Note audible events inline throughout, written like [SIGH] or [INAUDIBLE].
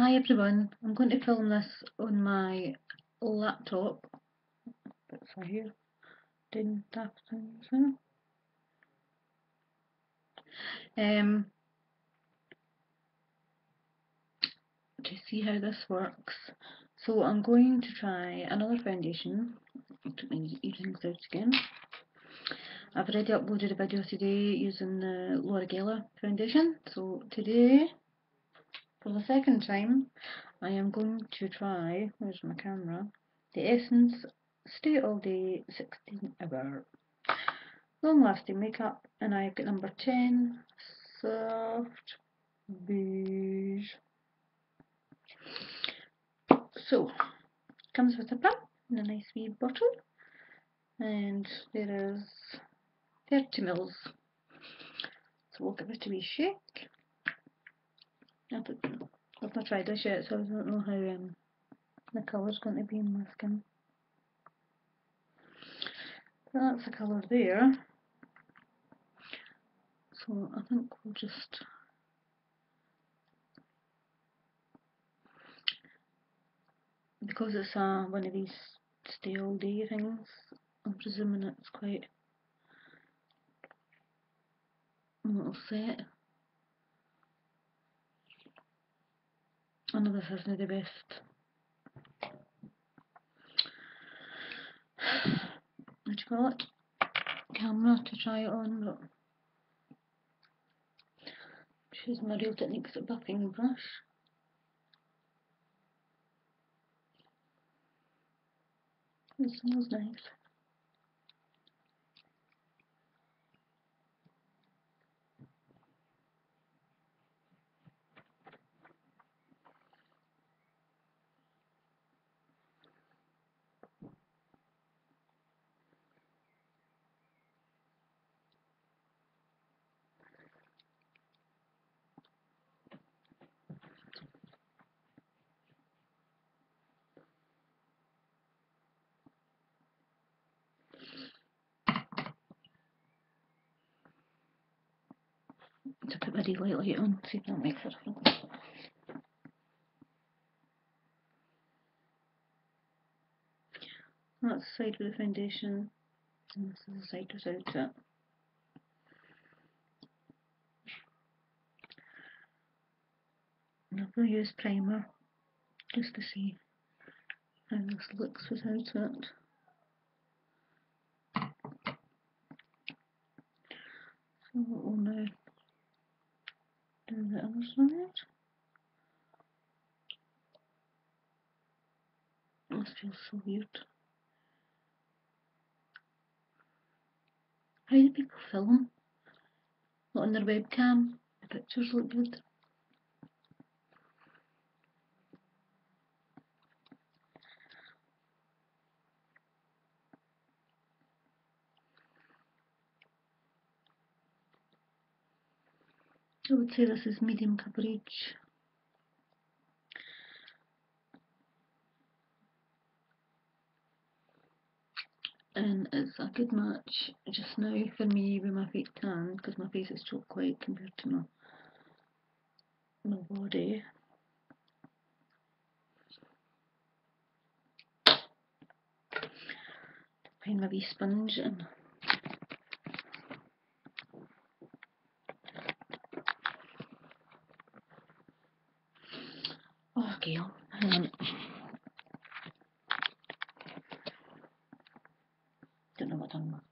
Hi everyone, I'm going to film this on my laptop. Here, things Um, to see how this works. So I'm going to try another foundation. I took my earrings out again. I've already uploaded a video today using the Laura Geller foundation. So today for the second time, I am going to try, where's my camera, the Essence Stay All Day 16 Hour Long Lasting Makeup, and I've got number 10, Soft Beige. So, comes with a pump in a nice wee bottle, and there is 30 mils. So we'll give it a wee shake. I don't know. I've not tried this yet, so I don't know how um, the colour's going to be in my skin. That's the colour there. So I think we'll just because it's uh, one of these stay all day things, I'm presuming it's quite a little set. I know this isn't the best. Call it? Camera to try it on, but choose my real techniques at buffing brush. It smells nice. To put my daylight light on, oh, see if that makes a difference. That's the side with the foundation, and this is the side without it. And I will use primer just to see how this looks without it. So side. This feels so weird. How do people film? Not on their webcam. The pictures look good. I would say this is medium coverage. And it's a good match just now for me with my fake tan because my face is chocolate compared to my, my body. Find my wee sponge and scale. Um, don't know what I'm looking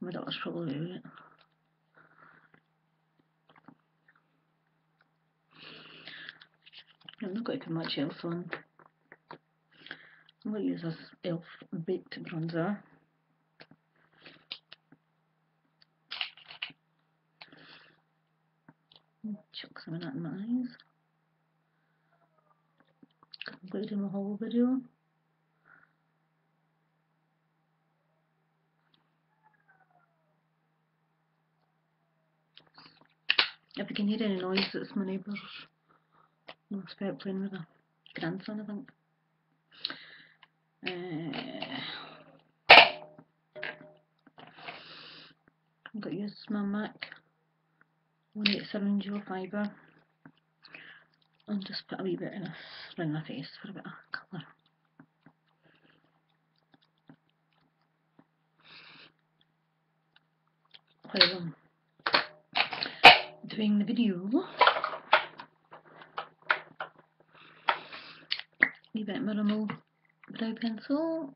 My daughter's probably it. I've not got too much else on. I'm going to use this e.l.f. Baked Bronzer. Chuck some of that in my eyes. Completing the whole video. If you can hear any noise, it's my neighbours. No, spare playing with a grandson, I think. Uh, I'm going to use my Mac 187 duo fibre and just put a wee bit in this around my face for a bit of colour. While I'm doing the video, a wee bit minimal brow pencil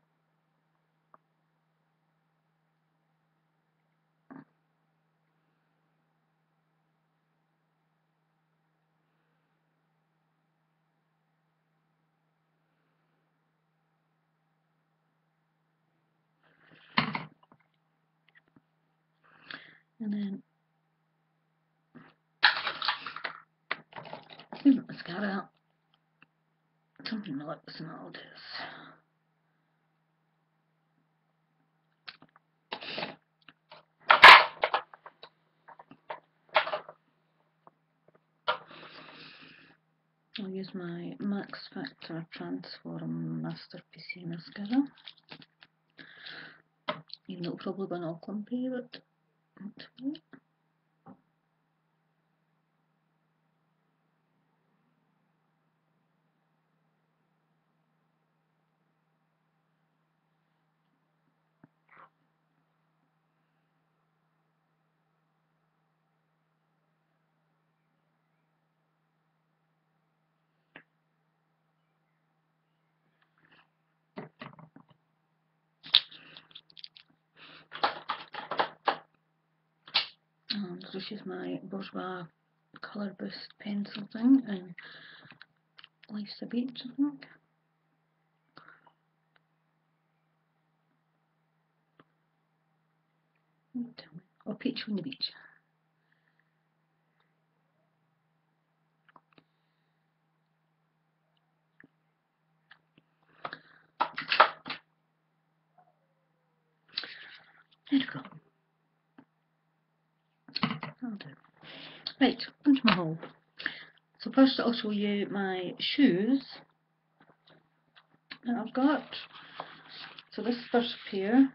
and then wee bit mascara, something in my lips and all this. I'll use my Max Factor Transform Master PC mascara. Even though probably be an all clumpy, this is my Bourjois Colour Boost pencil thing and Life's a Beach, I think. Or oh, Peach on the Beach. There we go. That'll do. Right, onto my haul. So first I'll show you my shoes. That I've got. So this first pair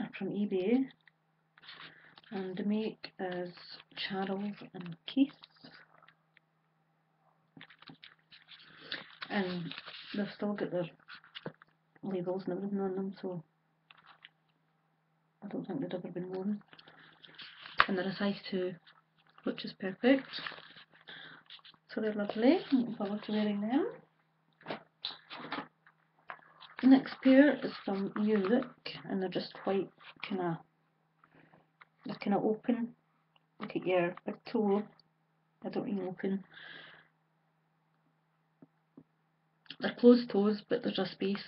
are from eBay and the make is Charles and Keith. And they've still got their labels and everything on them so I don't think they'd ever been worn. And they're a size 2 which is perfect so they're lovely, looking forward to wearing them the next pair is from New Music and they're just white kind of they're kind of open. Look at your big toe. I don't mean open. They're closed toes but there's a space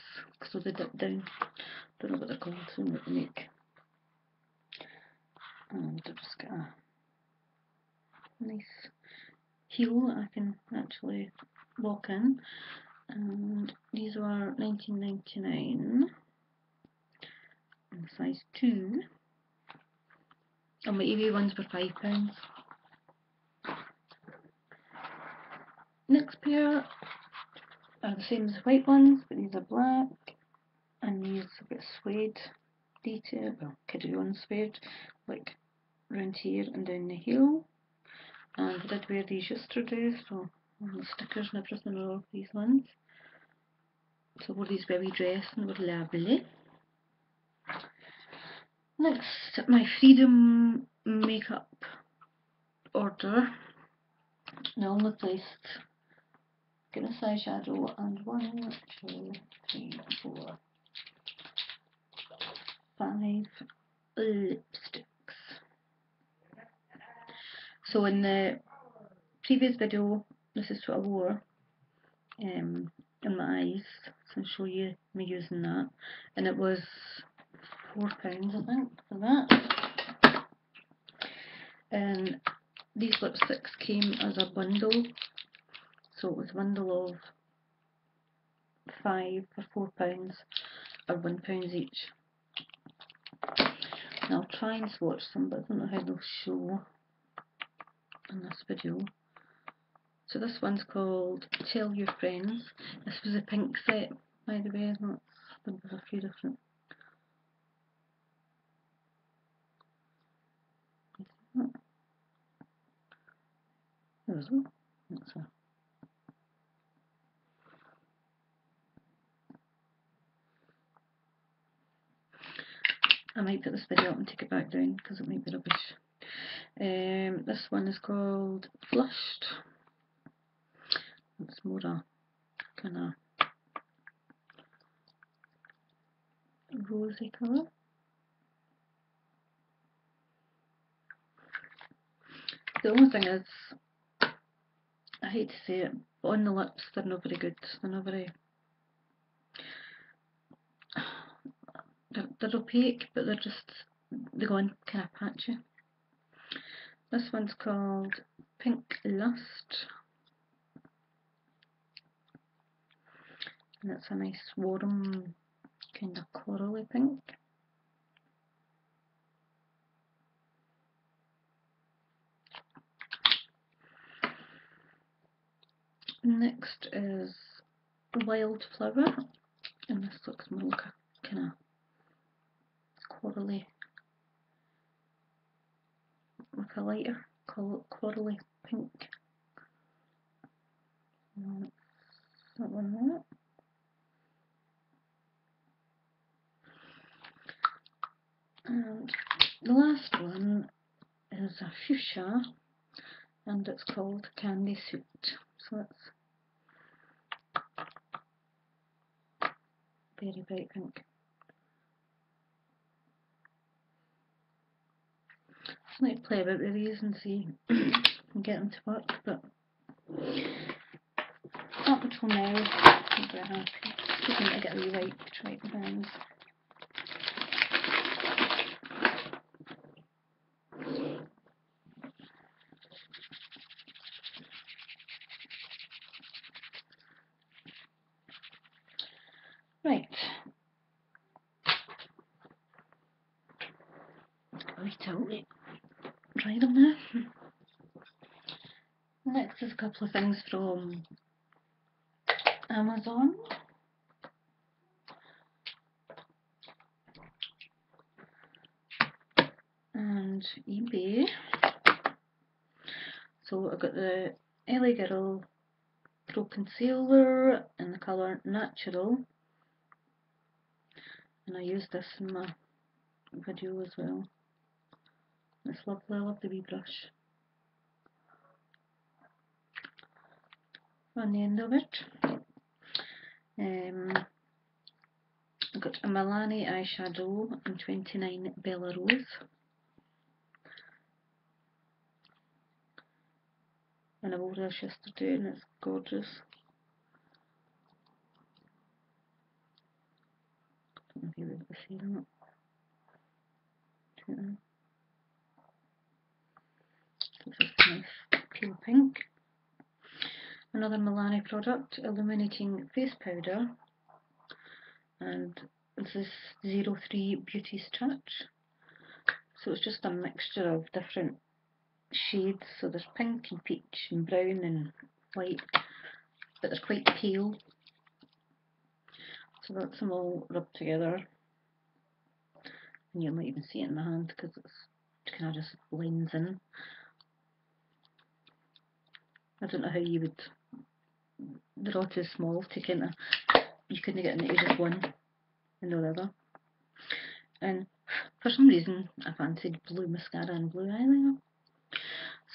so they dip down. Don't know what they're called so what they make and I've just got a nice heel I can actually walk in. And these were 19.99 and size 2 and my eBay ones were £5 next pair are the same as the white ones but these are black. And these have got suede detail, well kiddie on suede like round here and down the heel and I did wear these yesterday so the stickers and everything are all these ones. So these very dress and were lovely. Next my freedom makeup order. I only placed get a size shadow and one, two, three, four, five lipsticks so in the previous video, this is what I wore um, in my eyes, so I'll show you me using that, and it was £4 I think for that. And these lipsticks came as a bundle, so it was a bundle of five for £4 or £1 each. Now I'll try and swatch some, but I don't know how they'll show in this video. So this one's called Tell Your Friends. This was a pink set, by the way. That's, there was a few different. There we go. That's a I might put this video up and take it back down because it might be rubbish. Um, this one is called Flushed. It's more a kind of rosy colour. The only thing is, I hate to say it, but on the lips they're not very good. They're not very. They're, they're opaque, but they're just they go on kind of patchy. This one's called Pink Lust. And it's a nice warm kind of corally pink. Next is Wildflower, and this looks more like a kind of corally, like a lighter corally pink. that one there. And the last one is a fuchsia and it's called Candy Suit. So that's very bright pink. I might play about with these and see [CLEARS THROAT] and get them to work, but up until now, I'm very happy. Just need to get the right, right bands. Right. Right out it. Try them now. Of things from Amazon. And eBay. So I've got the LA Girl Pro Concealer in the colour Natural and I used this in my video as well. It's lovely, I love the wee brush. On the end of it, um, I've got a Milani eyeshadow in 29 Bella Rose. And I wore this yesterday and it's gorgeous. if you able to see that. So just nice pure pink. Another Milani product, Illuminating Face Powder. And this is 03 Beauty's Touch. So it's just a mixture of different shades. So there's pink and peach and brown and white, but they're quite pale. So that's them all rubbed together. And you might even see it in my hand because it's kind of just blends in. I don't know how you would, they're all too small to kind of, you couldn't get into just one and the other. And for some reason I fancied blue mascara and blue eyeliner.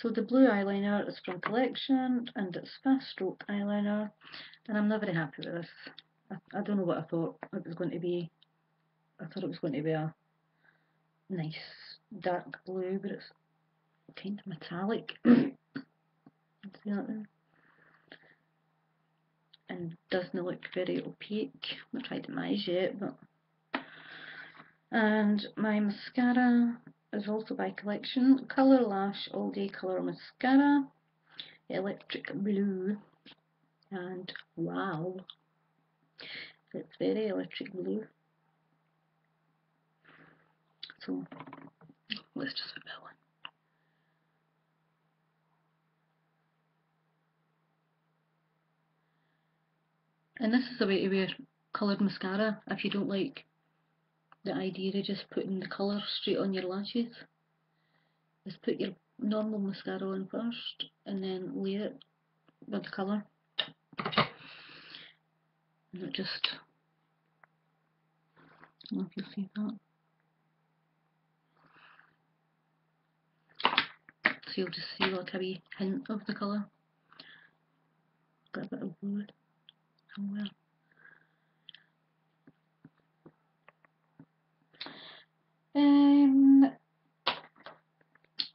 So the blue eyeliner is from Collection and it's fast stroke eyeliner and I'm not very happy with this. I, I don't know what I thought it was going to be. I thought it was going to be a nice dark blue, but it's kind of metallic. [COUGHS] See that there? And doesn't look very opaque. I'm not tried match yet, but. And my mascara is also by Collection. Colour Lash All Day Colour Mascara. Electric Blue. And wow. It's very electric blue. So let's just one. And this is the way to wear coloured mascara if you don't like the idea of just putting the colour straight on your lashes. Just put your normal mascara on first and then layer it with the colour. It just, I don't know if you see that. So you'll just see like a wee hint of the colour. Got a bit of blue somewhere. Um,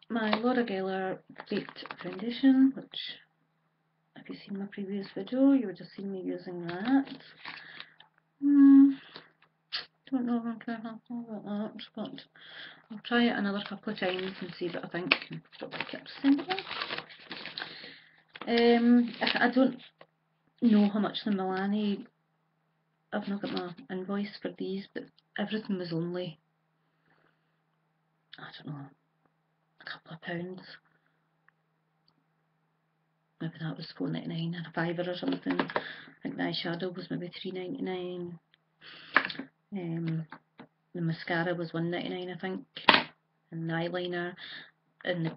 my Laura Geller Baked Foundation, which if you've seen my previous video, you would have seen me using that. Hmm, don't know if I'm of happy about that, but I'll try it another couple of times and see what I think. Don't like it simply. Um, I don't know how much the Milani, I've not got my invoice for these, but everything was only I don't know, a couple of pounds. Maybe that was four ninety nine and a fiver or something. I think the eyeshadow was maybe three ninety nine. Um, the mascara was one ninety nine, I think, and the eyeliner and the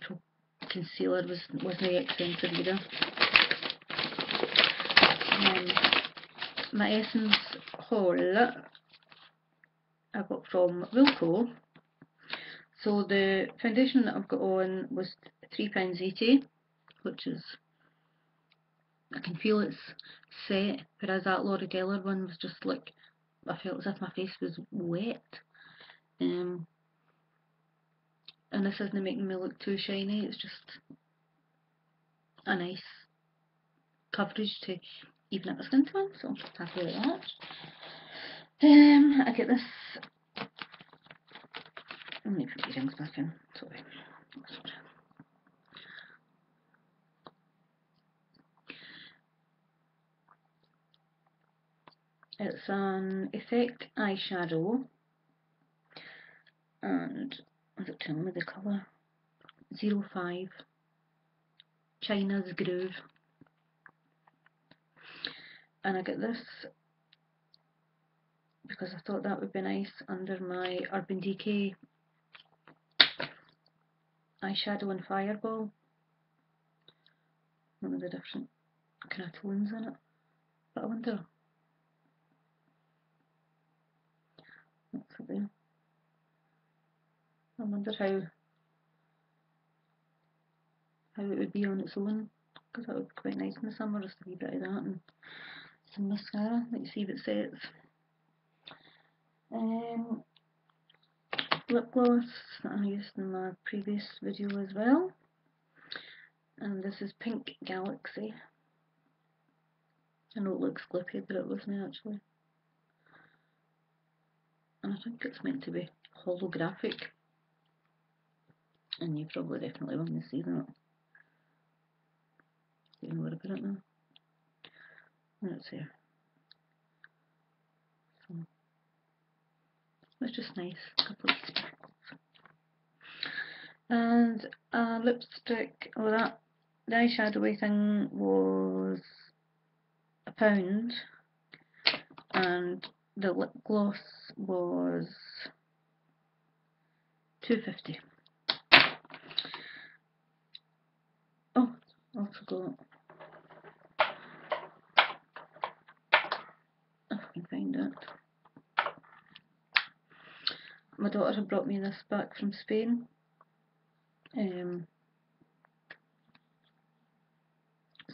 concealer was wasn't expensive either. Um, my Essence haul I got from Wilko so the foundation that I've got on was £3.80, which is, I can feel it's set, whereas that Laura Geller one was just like, I felt as if my face was wet. Um, and this isn't making me look too shiny, it's just a nice coverage to even my skin tone, so I'm happy with that. Um, I get this let me put earrings back in. Sorry. It's an Effect eyeshadow and is it telling me the colour? 05 China's Groove and I get this because I thought that would be nice under my Urban Decay eyeshadow and fireball. One of the different kind of tones in it. But I wonder there? I wonder how how it would be on its own because that would be quite nice in the summer just a wee bit of that and some mascara. Let's see if it sets. Um, lip gloss that I used in my previous video as well. And this is Pink Galaxy. I know it looks glippy, but it wasn't actually. And I think it's meant to be holographic. And you probably definitely want to see that. Know where I put it now. Here. So it's just nice. Couple of. And a lipstick, well that, the eyeshadowy thing was a pound and the lip gloss was two fifty. Oh, I forgot. If I can find it my daughter had brought me this back from Spain. Um,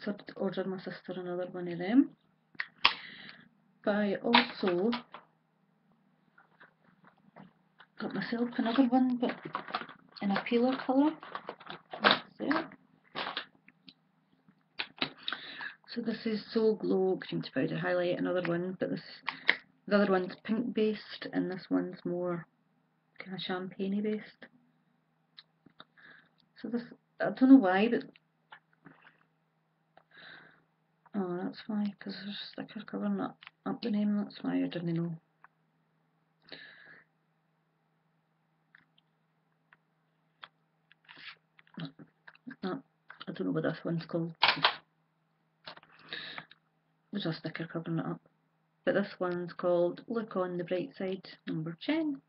so I ordered my sister another one of them. But I also got myself another one, but in a paler colour. So this is So Glow Cream to Powder Highlight, another one, but this the other one's pink based and this one's more kind of champagne based. So this, I don't know why, but oh, that's why, because there's a sticker covering that up the name. That's why I didn't know. I don't know what this one's called. There's a sticker covering it up. But this one's called Look on the Bright Side, number 10.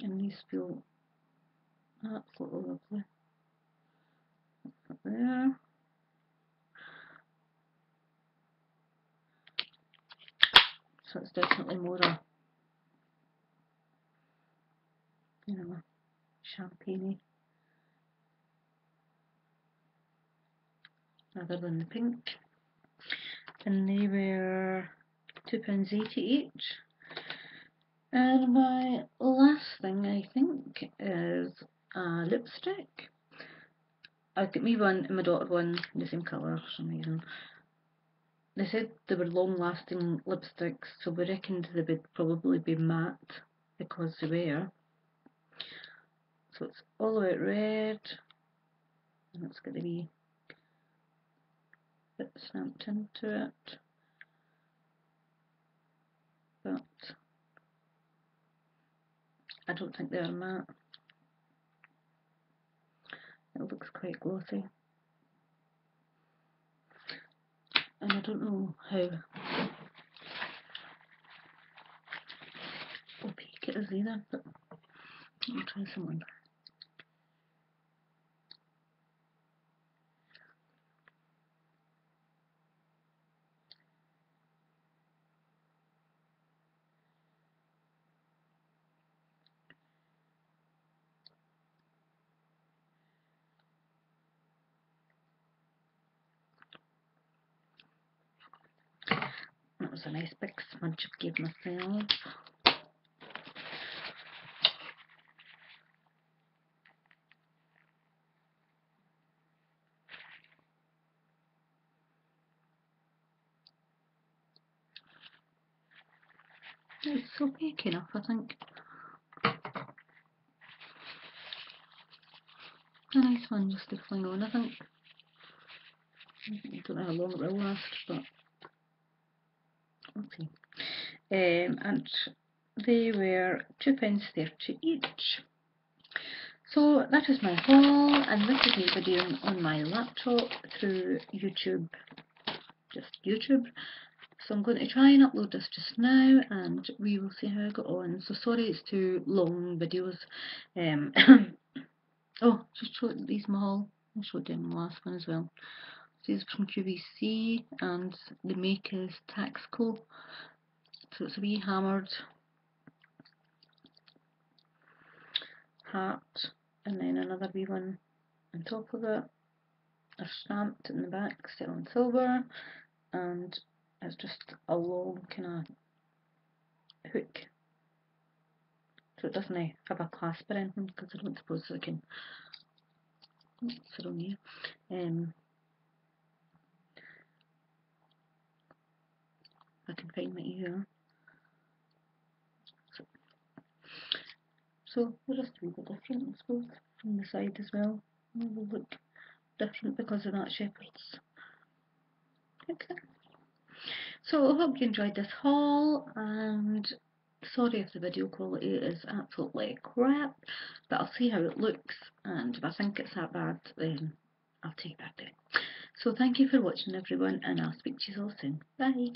and these feel Absolutely lovely. There. So it's definitely more a you know champagne rather than the pink. And they were £2.80 each. And my last thing I think is a lipstick. I've got me one and my daughter one in the same colour for some reason. They said they were long lasting lipsticks so we reckoned they would probably be matte because they were. So it's all about red and it's got the wee bit stamped into it. But I don't think they are matte. It looks quite glossy. And I don't know how opaque it is either, but I'll try someone. Was a nice big smudge I gave myself. It's so big enough, I think. A nice one just to fling on, I think. I don't know how long it will last, but we'll. Um, and they were £2.30 each. So that is my haul, and this is me videoing on my laptop through YouTube, just YouTube. So I'm going to try and upload this just now and we will see how I go on. So sorry it's two long videos. Um, [COUGHS] oh, just show these small. I showed them the last one as well. These are from QVC and the make is Taxco. So it's a wee hammered hat and then another wee one on top of it. They're stamped in the back, still on silver and it's just a long kind of hook so it doesn't have a clasp or anything because I don't suppose I can sit on here um, I can find my ear so, they're just wee bit different I suppose from the side as well they will look different because of that shepherd's okay so I hope you enjoyed this haul and sorry if the video quality is absolutely crap but I'll see how it looks and if I think it's that bad then I'll take that down. So thank you for watching everyone and I'll speak to you all soon. Bye.